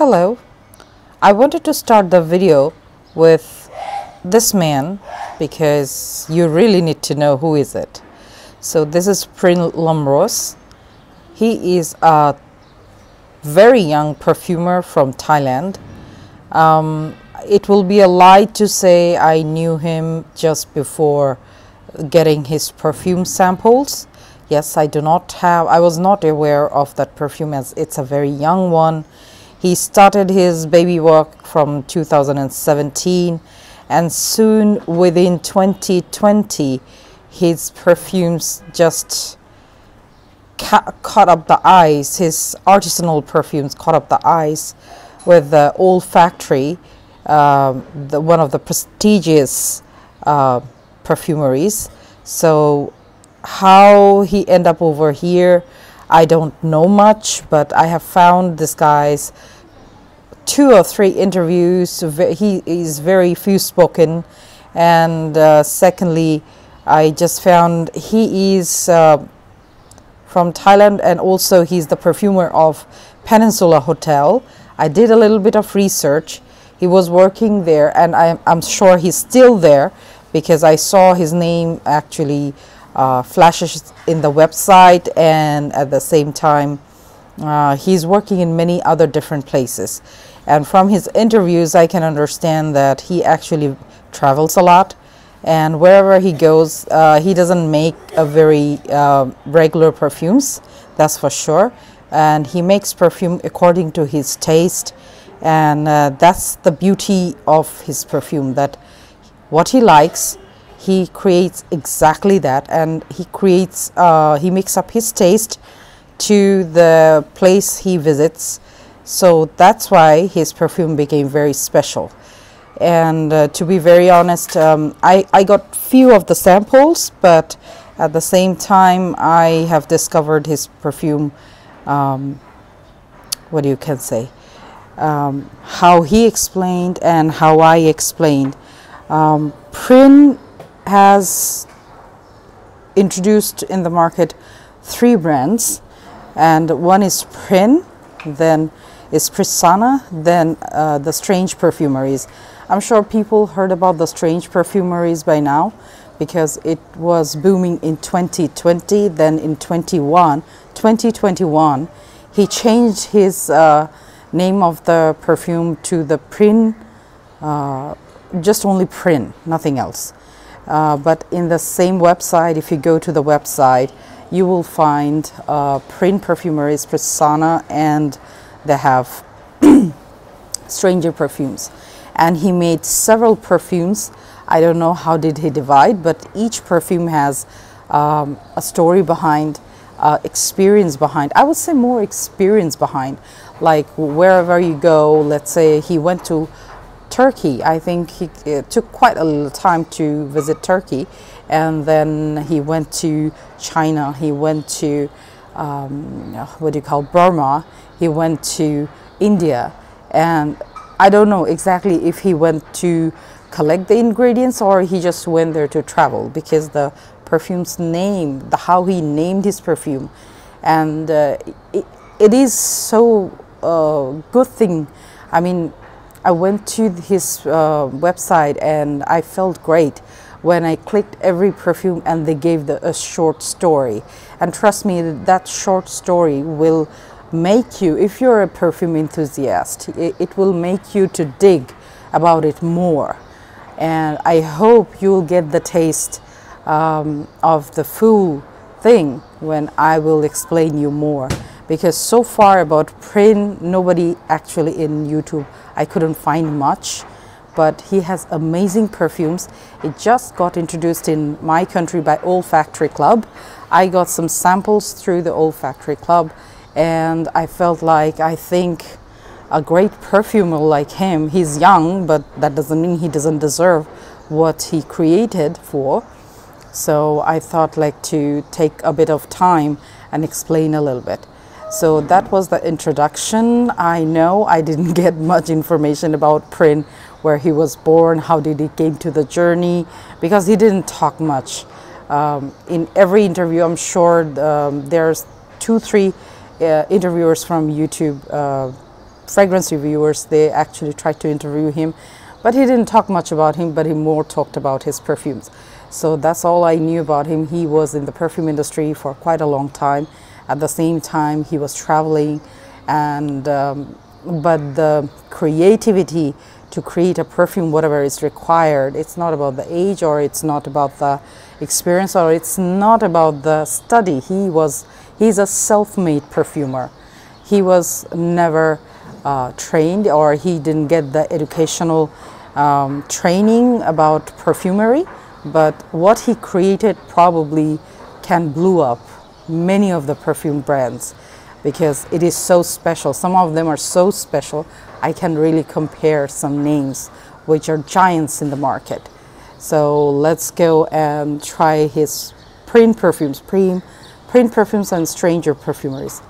Hello. I wanted to start the video with this man because you really need to know who is it. So this is Prin Lomros. He is a very young perfumer from Thailand. Um, it will be a lie to say I knew him just before getting his perfume samples. Yes, I do not have, I was not aware of that perfume as it's a very young one. He started his baby work from 2017 and soon within 2020 his perfumes just ca caught up the eyes, his artisanal perfumes caught up the eyes with the olfactory, uh, the, one of the prestigious uh, perfumeries. So how he end up over here I don't know much but I have found this guy's two or three interviews he is very few spoken and uh, secondly I just found he is uh, from Thailand and also he's the perfumer of Peninsula Hotel. I did a little bit of research. He was working there and I'm, I'm sure he's still there because I saw his name actually uh, flashes in the website and at the same time uh, he's working in many other different places. And from his interviews I can understand that he actually travels a lot. And wherever he goes uh, he doesn't make a very uh, regular perfumes that's for sure. And he makes perfume according to his taste. And uh, that's the beauty of his perfume that what he likes he creates exactly that and he creates uh, he makes up his taste to the place he visits. So that's why his perfume became very special. And uh, to be very honest um, I, I got few of the samples but at the same time I have discovered his perfume um, what do you can say um, how he explained and how I explained. Um, Prin has introduced in the market three brands and one is Prin, then is Prasanna, then uh, the Strange Perfumeries. I'm sure people heard about the Strange Perfumeries by now because it was booming in 2020, then in 21, 2021, he changed his uh, name of the perfume to the Prin, uh, just only Prin, nothing else. Uh, but in the same website, if you go to the website, you will find uh, Prin Perfumeries, Prasanna, and they have Stranger Perfumes. And he made several perfumes. I don't know how did he divide, but each perfume has um, a story behind, uh, experience behind. I would say more experience behind. Like wherever you go, let's say he went to Turkey. I think he it took quite a little time to visit Turkey, and then he went to China. He went to um, what do you call Burma. He went to India, and I don't know exactly if he went to collect the ingredients or he just went there to travel because the perfume's name, the how he named his perfume, and uh, it, it is so uh, good thing. I mean, I went to his uh, website and I felt great when I clicked every perfume and they gave the, a short story. And trust me, that short story will make you, if you're a perfume enthusiast, it, it will make you to dig about it more. And I hope you'll get the taste um, of the full thing when I will explain you more because so far about Prin, nobody actually in YouTube, I couldn't find much, but he has amazing perfumes. It just got introduced in my country by Olfactory Club. I got some samples through the Olfactory Club and I felt like I think a great perfumer like him, he's young, but that doesn't mean he doesn't deserve what he created for. So I thought like to take a bit of time and explain a little bit. So that was the introduction. I know I didn't get much information about Prin, where he was born, how did he came to the journey, because he didn't talk much. Um, in every interview, I'm sure um, there's two, three uh, interviewers from YouTube uh, fragrance reviewers, they actually tried to interview him, but he didn't talk much about him, but he more talked about his perfumes. So that's all I knew about him. He was in the perfume industry for quite a long time. At the same time, he was traveling, and um, but the creativity to create a perfume, whatever is required, it's not about the age or it's not about the experience or it's not about the study. He was he's a self-made perfumer. He was never uh, trained or he didn't get the educational um, training about perfumery, but what he created probably can blew up many of the perfume brands because it is so special. Some of them are so special. I can really compare some names which are giants in the market. So let's go and try his Prin perfumes, Prin, Prin perfumes and stranger perfumeries.